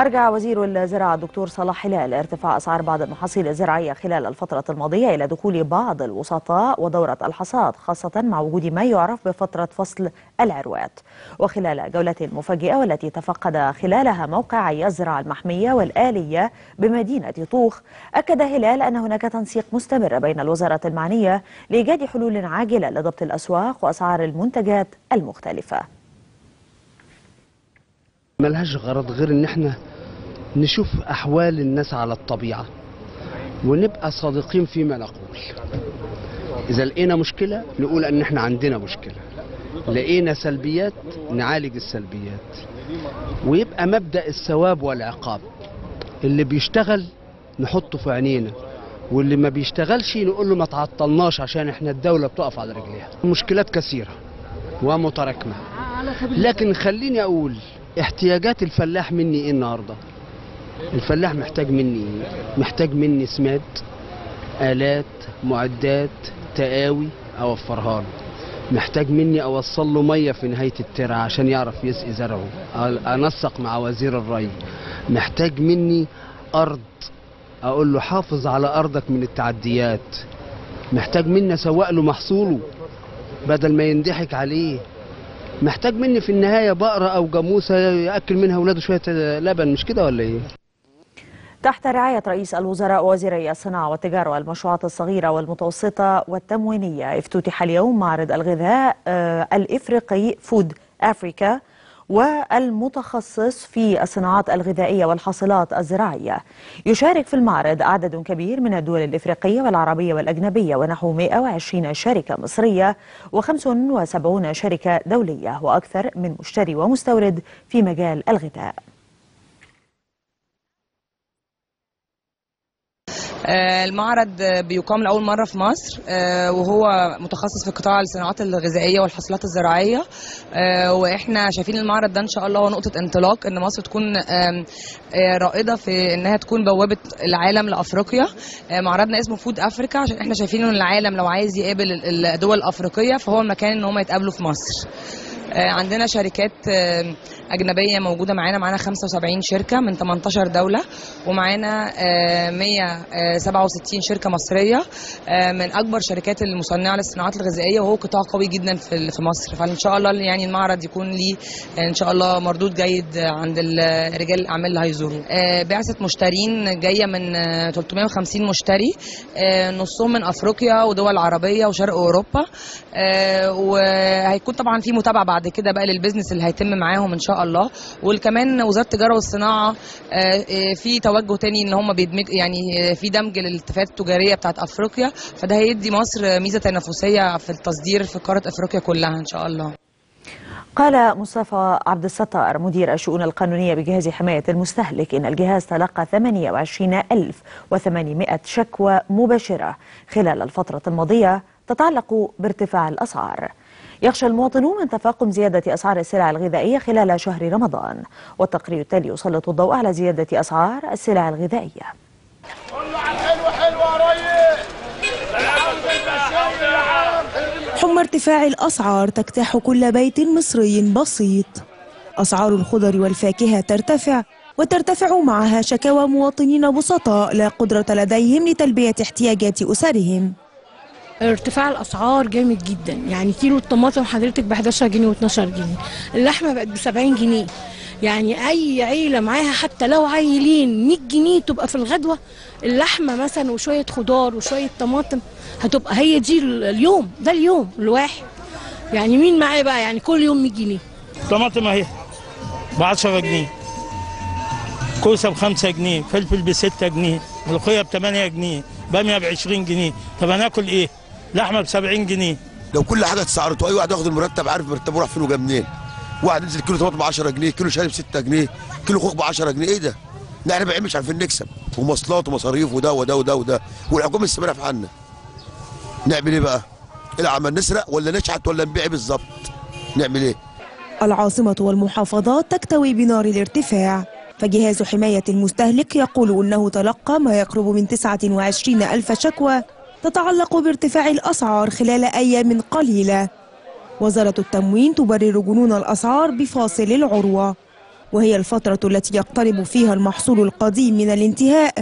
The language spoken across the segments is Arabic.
أرجع وزير الزراعة الدكتور صلاح هلال. ارتفاع أسعار بعض المحاصيل الزراعية خلال الفترة الماضية إلى دخول بعض الوسطاء ودورة الحصاد خاصة مع وجود ما يعرف بفترة فصل العروات. وخلال جولة مفاجئة والتي تفقد خلالها موقع يزرع المحمية والآلية بمدينة طوخ أكد هلال أن هناك تنسيق مستمر بين الوزارة المعنية لإيجاد حلول عاجلة لضبط الأسواق وأسعار المنتجات المختلفة. ملهاش غرض غير إن إحنا نشوف أحوال الناس على الطبيعة ونبقى صادقين فيما نقول. إذا لقينا مشكلة نقول إن إحنا عندنا مشكلة. لقينا سلبيات نعالج السلبيات. ويبقى مبدأ الثواب والعقاب. اللي بيشتغل نحطه في عينينا واللي ما بيشتغلش نقول له ما تعطلناش عشان إحنا الدولة بتقف على رجليها. مشكلات كثيرة ومتراكمة. لكن خليني أقول احتياجات الفلاح مني إيه النهارده؟ الفلاح محتاج مني محتاج مني سماد آلات معدات تقاوي أوفرها له. محتاج مني أوصل له مية في نهاية الترعة عشان يعرف يسقي زرعه أنسق مع وزير الري. محتاج مني أرض. أقول له حافظ على أرضك من التعديات. محتاج مني أسوق له محصوله بدل ما ينضحك عليه. محتاج مني في النهاية بقرة أو جاموسة يأكل منها أولاده شوية لبن. مش كده ولا إيه؟ تحت رعاية رئيس الوزراء ووزيري الصناعة والتجارة والمشروعات الصغيرة والمتوسطة والتموينية. افتتح اليوم معرض الغذاء الإفريقي فود أفريكا والمتخصص في الصناعات الغذائية والحاصلات الزراعية. يشارك في المعرض عدد كبير من الدول الإفريقية والعربية والأجنبية ونحو 120 شركة مصرية و75 شركة دولية وأكثر من مشتري ومستورد في مجال الغذاء. المعرض بيقام لأول مرة في مصر وهو متخصص في قطاع الصناعات الغذائية والحاصلات الزراعية. وإحنا شايفين المعرض ده إن شاء الله هو نقطة انطلاق إن مصر تكون رائدة في إنها تكون بوابة العالم لأفريقيا. معرضنا اسمه فود أفريكا عشان إحنا شايفين إن العالم لو عايز يقابل الدول الأفريقية فهو المكان إن هم يتقابلوا في مصر. عندنا شركات أجنبية موجودة معانا معانا 75 شركة من 18 دولة ومعانا 167 شركة مصرية من أكبر شركات المصنعة للصناعات الغذائية وهو قطاع قوي جدا في مصر. فإن شاء الله يعني المعرض يكون ليه إن شاء الله مردود جيد عند رجال الأعمال اللي هيزوروه. بعثة مشترين جاية من 350 مشتري نصهم من أفريقيا ودول عربية وشرق أوروبا وهيكون طبعا في متابعة بعد كده بقى للبيزنس اللي هيتم معاهم إن شاء الله. وكمان وزارة التجارة والصناعة في توجه تاني إن هم بيدمج يعني في دمج للاتفاقات التجارية بتاعت أفريقيا. فده هيدي مصر ميزة تنافسية في التصدير في قارة أفريقيا كلها إن شاء الله. قال مصطفى عبد الستار مدير الشؤون القانونية بجهاز حماية المستهلك إن الجهاز تلقى 28800 شكوى مباشرة خلال الفترة الماضية تتعلق بارتفاع الأسعار. يخشى المواطنون من تفاقم زيادة أسعار السلع الغذائية خلال شهر رمضان. والتقرير التالي يسلط الضوء على زيادة أسعار السلع الغذائية. حمى ارتفاع الأسعار تجتاح كل بيت مصري بسيط. أسعار الخضر والفاكهة ترتفع وترتفع معها شكاوى مواطنين بسطاء لا قدرة لديهم لتلبية احتياجات أسرهم. ارتفاع الأسعار جامد جدا. يعني كيلو الطماطم حضرتك ب 11 جنيه و12 جنيه. اللحمة بقت ب 70 جنيه. يعني أي عيلة معاها حتى لو عيلين 100 جنيه تبقى في الغدوة اللحمة مثلا وشوية خضار وشوية طماطم هتبقى هي دي اليوم ده اليوم الواحد. يعني مين معاه بقى؟ يعني كل يوم 100 جنيه. طماطم أهي ب 10 جنيه. كوسة ب 5 جنيه فلفل ب 6 جنيه ملوخية ب 8 جنيه بامية ب 20 جنيه. طب هناكل إيه؟ لحمة ب 70 جنيه. لو كل حاجة اتسعرت واي واحد ياخد المرتب عارف مرتبه راح فين وجا منين. واحد ينزل كيلو طماطم ب 10 جنيه كيلو شارب 6 جنيه كيلو خوخ ب 10 جنيه. إيه ده؟ لا إحنا بقى مش عارفين نكسب. ومواصلات ومصاريف وده وده وده وده. والحكومة مستمره في حالنا. نعمل إيه بقى؟ العمل نسرق ولا نشحت ولا نبيع بالظبط؟ نعمل إيه؟ العاصمة والمحافظات تكتوي بنار الارتفاع. فجهاز حماية المستهلك يقول أنه تلقى ما يقرب من 29 ألف شكوى. تتعلق بارتفاع الأسعار خلال أيام قليلة. وزارة التموين تبرر جنون الأسعار بفاصل العروة وهي الفترة التي يقترب فيها المحصول القديم من الانتهاء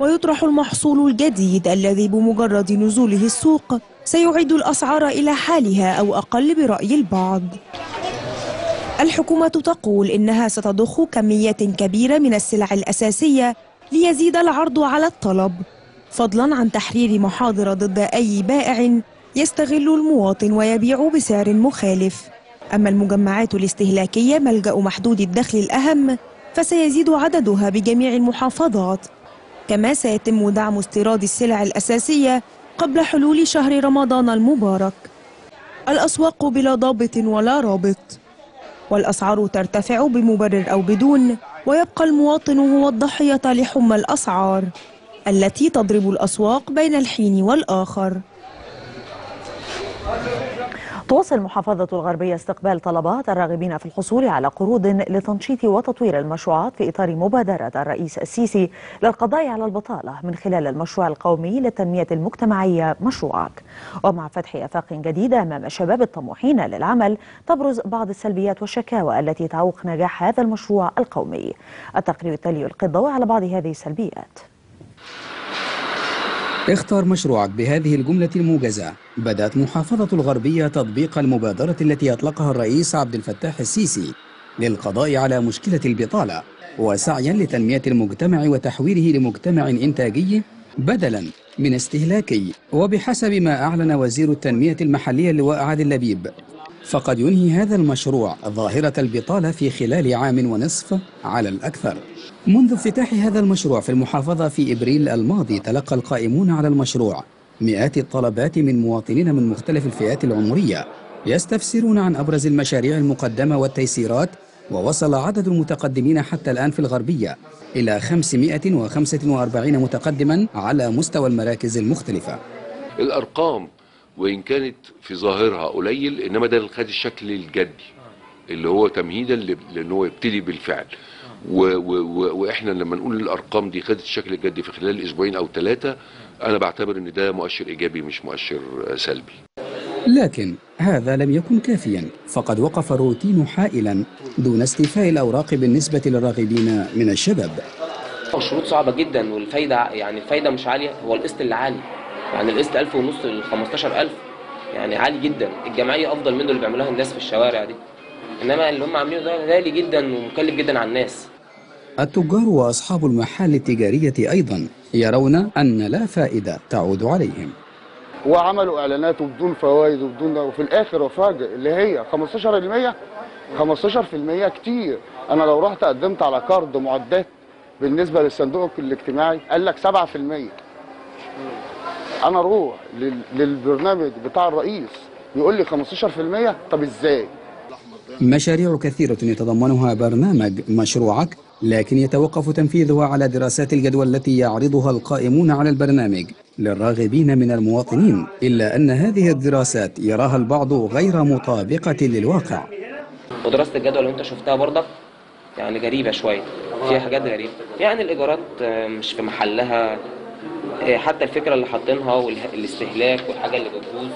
ويطرح المحصول الجديد الذي بمجرد نزوله السوق سيعيد الأسعار إلى حالها أو أقل برأي البعض. الحكومة تقول إنها ستضخ كميات كبيرة من السلع الأساسية ليزيد العرض على الطلب. فضلا عن تحرير محاضر ضد أي بائع يستغل المواطن ويبيع بسعر مخالف. أما المجمعات الاستهلاكية ملجأ محدود الدخل الأهم فسيزيد عددها بجميع المحافظات. كما سيتم دعم استيراد السلع الأساسية قبل حلول شهر رمضان المبارك. الأسواق بلا ضابط ولا رابط. والأسعار ترتفع بمبرر أو بدون ويبقى المواطن هو الضحية لحمى الأسعار. التي تضرب الأسواق بين الحين والآخر. تواصل محافظة الغربية استقبال طلبات الراغبين في الحصول على قروض لتنشيط وتطوير المشروعات في إطار مبادرة الرئيس السيسي للقضاء على البطالة من خلال المشروع القومي للتنمية المجتمعية مشروعك. ومع فتح آفاق جديدة أمام الشباب الطموحين للعمل تبرز بعض السلبيات والشكاوى التي تعوق نجاح هذا المشروع القومي. التقرير التالي يلقي الضوء على بعض هذه السلبيات. اختار مشروعك بهذه الجملة الموجزة. بدأت محافظة الغربية تطبيق المبادرة التي أطلقها الرئيس عبد الفتاح السيسي للقضاء على مشكلة البطالة وسعيا لتنمية المجتمع وتحويله لمجتمع إنتاجي بدلا من استهلاكي. وبحسب ما أعلن وزير التنمية المحلية اللواء عادل لبيب فقد ينهي هذا المشروع ظاهرة البطالة في خلال عام ونصف على الأكثر. منذ افتتاح هذا المشروع في المحافظة في إبريل الماضي تلقى القائمون على المشروع مئات الطلبات من مواطنين من مختلف الفئات العمرية يستفسرون عن أبرز المشاريع المقدمة والتيسيرات ووصل عدد المتقدمين حتى الآن في الغربية إلى 545 متقدما على مستوى المراكز المختلفة. الأرقام وإن كانت في ظاهرها قليل إنما ده خد الشكل الجدي اللي هو تمهيدا ل- لأن هو يبتدي بالفعل. و و و وإحنا لما نقول الأرقام دي خدت الشكل الجدي في خلال أسبوعين أو ثلاثة أنا بعتبر إن ده مؤشر إيجابي مش مؤشر سلبي. لكن هذا لم يكن كافيا. فقد وقف الروتين حائلا دون استيفاء الأوراق بالنسبة للراغبين من الشباب. الشروط صعبة جدا والفايدة يعني الفايدة مش عالية هو القسط اللي عالي. يعني القسط 1000 ونص ل 15000 يعني عالي جدا. الجمعية أفضل منه اللي بيعملوها الناس في الشوارع دي. إنما اللي هم عاملينه ده غالي جدا ومكلف جدا على الناس. التجار وأصحاب المحال التجارية أيضا يرون أن لا فائدة تعود عليهم. وعملوا إعلانات وبدون فوائد وبدون وفي الآخر افاجئ اللي هي 15% 15% كتير. أنا لو رحت قدمت على كارد معدات بالنسبة للصندوق الاجتماعي قال لك 7% أنا أروح لل- للبرنامج بتاع الرئيس يقول لي 15% طب إزاي؟ مشاريع كثيرة يتضمنها برنامج مشروعك لكن يتوقف تنفيذها على دراسات الجدوى التي يعرضها القائمون على البرنامج للراغبين من المواطنين إلا أن هذه الدراسات يراها البعض غير مطابقة للواقع. ودراسة الجدوى اللي أنت شفتها برضك يعني غريبة شوية فيها حاجات غريبة. يعني الإيجارات آه، مش في محلها حتى الفكرة اللي حاطينها والاستهلاك والحاجة اللي بتبوظ.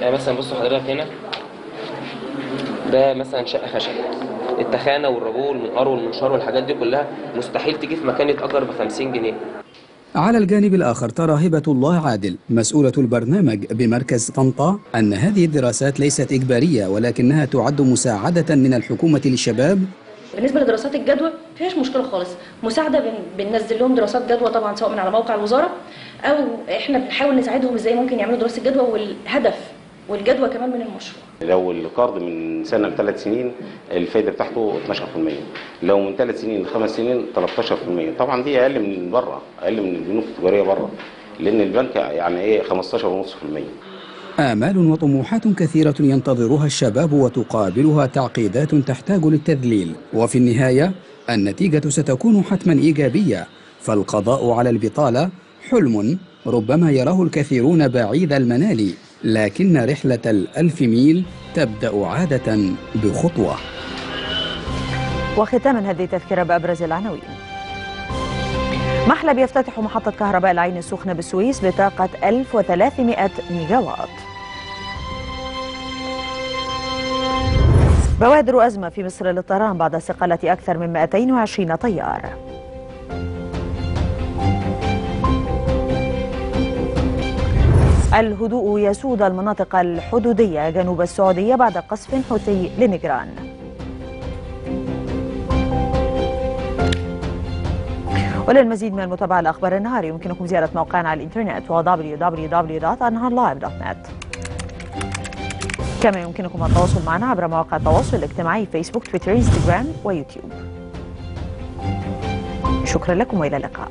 يعني مثلا بصوا حضرتك هنا. ده مثلا شقة خشب. التخانة والرجول والمنقار والمنشار والحاجات دي كلها مستحيل تيجي في مكان يتأجر ب 50 جنيه. على الجانب الآخر ترى هبة الله عادل مسؤولة البرنامج بمركز طنطا أن هذه الدراسات ليست إجبارية ولكنها تعد مساعدة من الحكومة للشباب بالنسبة لدراسات الجدوى مفيهاش مشكلة خالص. مساعدة بن- بننزل لهم دراسات جدوى طبعا سواء من على موقع الوزارة أو إحنا بنحاول نساعدهم إزاي ممكن يعملوا دراسة جدوى والهدف والجدوى كمان من المشروع. لو القرض من سنة لثلاث سنين الفايدة بتاعته 12% لو من ثلاث سنين لخمس سنين 13% طبعا دي أقل من بره أقل من البنوك التجارية بره. لأن البنك يعني إيه 15.5% آمال وطموحات كثيرة ينتظرها الشباب وتقابلها تعقيدات تحتاج للتذليل. وفي النهاية النتيجة ستكون حتما إيجابية. فالقضاء على البطالة حلم ربما يراه الكثيرون بعيد المنال. لكن رحلة الألف ميل تبدأ عادة بخطوة. وختاما هذه تذكرة بأبرز العناوين. محلب يفتتح محطة كهرباء العين السخنة بالسويس بطاقة 1300 ميجاوات. بوادر أزمة في مصر للطيران بعد استقالة أكثر من 220 طيار. الهدوء يسود المناطق الحدودية جنوب السعودية بعد قصف حوثي لنجران وللمزيد من المتابعة لأخبار النهار يمكنكم زيارة موقعنا على الإنترنت www.anharlive.net كما يمكنكم التواصل معنا عبر مواقع التواصل الاجتماعي فيسبوك تويتر انستغرام ويوتيوب شكرا لكم وإلى اللقاء.